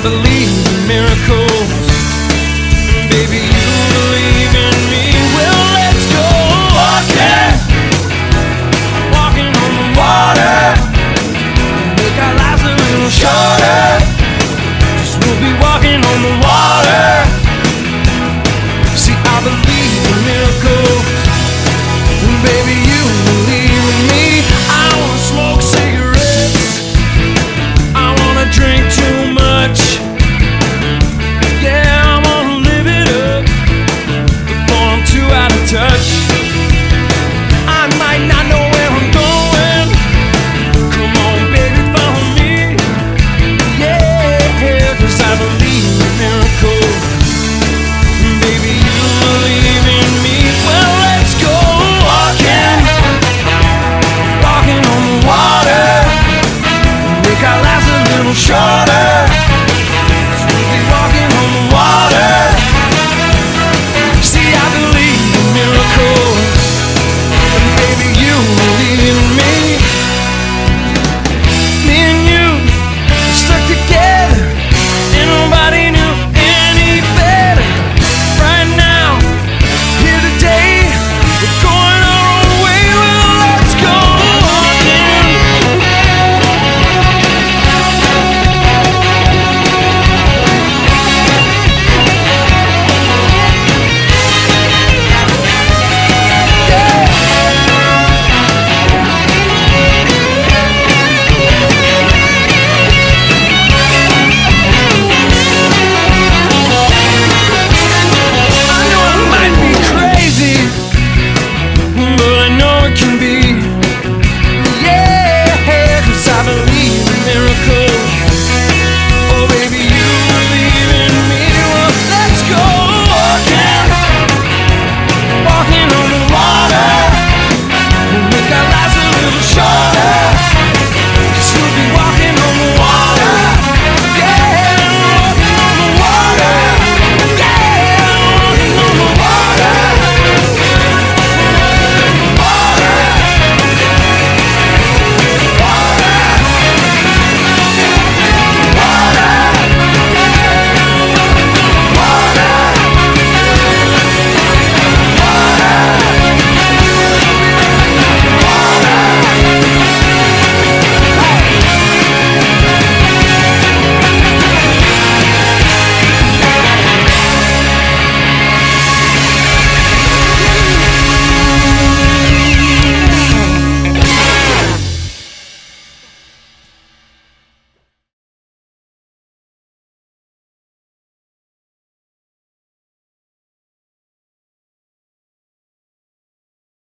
I believe in miracles. Baby, you believe in me. Well, let's go walking, walking on the water. Make our lives a little shorter. Cause we'll be walking on the water. See, I believe. try to